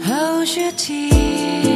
好雪题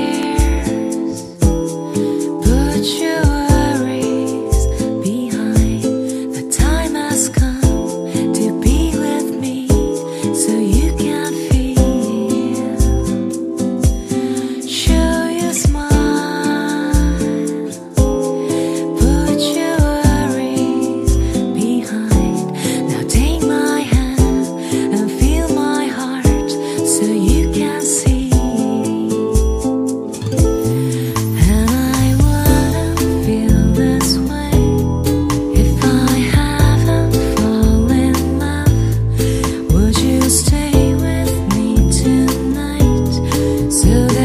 So